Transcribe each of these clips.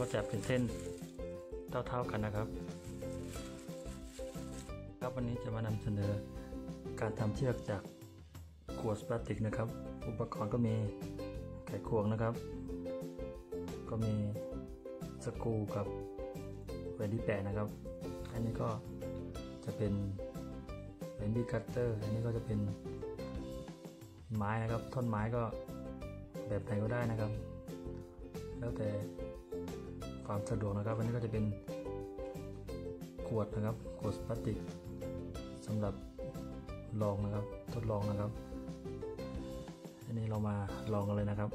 ก็จะเป็นเส้นเท่าๆกันนะครับ ครับวันนี้จะมานำเสนอการทำเชือกจากขวดพลาสติกนะครับ อุปกรณ์ก็มีไขควงนะครับ ก็มีสกรูกับเวนดี้แปะนะครับ อันนี้ก็จะเป็นเป็นบีคัตเตอร์ อันนี้ก็จะเป็นไม้นะครับ ท่อนไม้ก็แบบไหนก็ได้นะครับ แล้วแต่ ความสะดวกนะครับอันนี้ก็จะเป็นขวดนะครับขวดพลาสติกสำหรับลองนะครับ ทดลองนะครับ อันนี้เรามาลองกันเลยนะครับ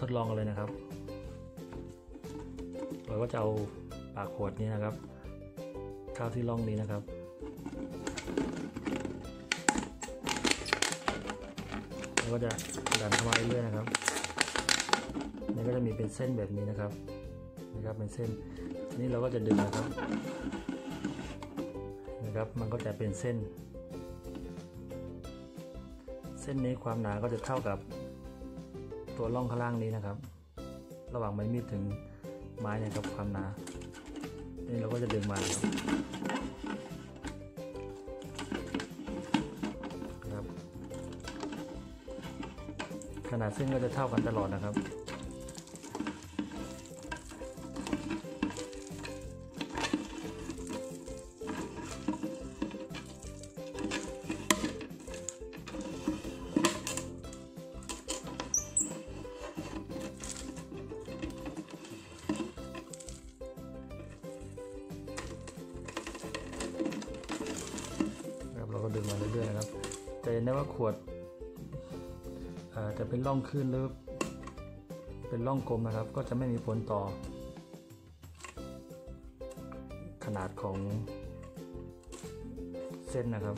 ทดลองกันเลยนะครับ เราก็จะเอาปากขวดนี้นะครับ เข้าที่ร่องนี้นะครับเราก็จะดันเข้ามาเรื่อยๆนะครับนี่ก็จะมีเป็นเส้นแบบนี้นะครับนะครับเป็นเส้นทีนี้เราก็จะดึงนะครับนะครับ มันก็จะเป็นเส้น เส้นนี้ความหนาก็จะเท่ากับ ตัวร่องข้างล่างนี้นะครับ ระหว่างใบมีดถึงไม้เนี่ยครับความหนา นี่เราก็จะดึงมาครับครับ ขนาดเส้นก็จะเท่ากันตลอดนะครับ ดึงมาเรื่อยๆนะครับแต่เห็นได้ว่าขวดอ่อจะเป็นร่องขึ้นหรือเป็นร่องกลมนะครับ ก็จะไม่มีผลต่อ ขนาดของเส้นนะครับ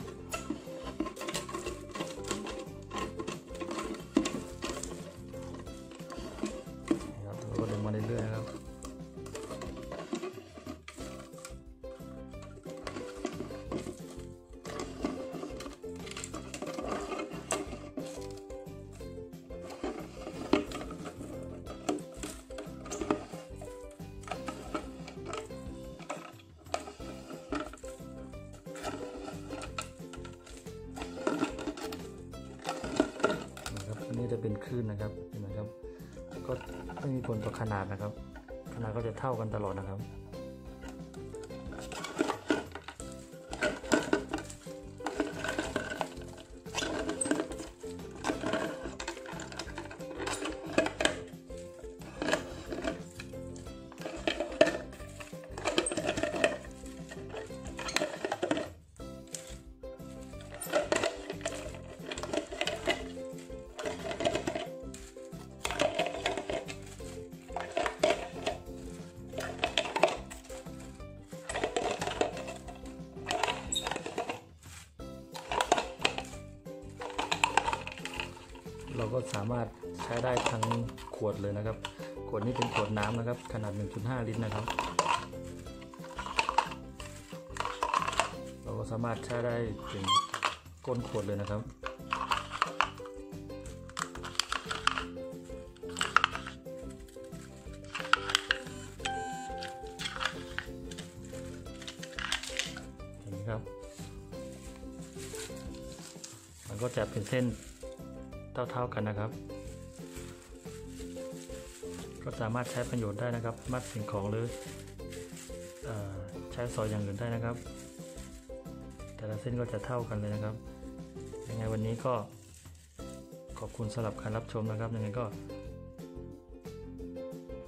เป็นคลื่นนะครับเห็นไหมครับ ก็ไม่มีผลต่อขนาดนะครับ ขนาดก็จะเท่ากันตลอดนะครับ เราก็สามารถใช้ได้ทั้งขวดเลยนะครับ ขวดนี้เป็นขวดน้ำนะครับ ขนาด 1.5 ลิตรนะครับ เราก็สามารถใช้ได้ถึงก้นขวดเลยนะครับเห็นไหมครับ มันก็จะเป็นเส้น เท่าๆกันนะครับ ก็สามารถใช้ประโยชน์ได้นะครับ มัดสิ่งของหรืออใช้สอยอย่างอื่นได้นะครับ แต่ละเส้นก็จะเท่ากันเลยนะครับ ยังไงวันนี้ก็ขอบคุณสำหรับการรับชมนะครับ ยังไงก็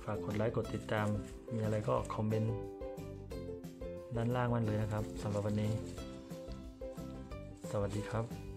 ฝากกดไลค์กดติดตาม มีอะไรก็คอมเมนต์ด้านล่างมันเลยนะครับสำหรับวันนี้ สวัสดีครับ